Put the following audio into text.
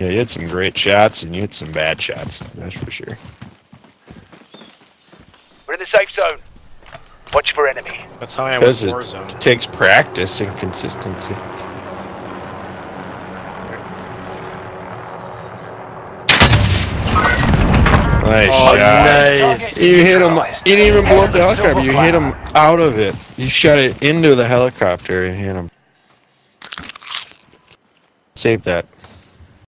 Yeah, you had some great shots and you had some bad shots. That's for sure. We're in the safe zone. Watch for enemy. That's how I am with Warzone. it takes practice and consistency. Nice Oh, shot. nice. You hit him. You didn't even blow up the helicopter. You hit him out of it. You shot it into the helicopter and hit him. Save that.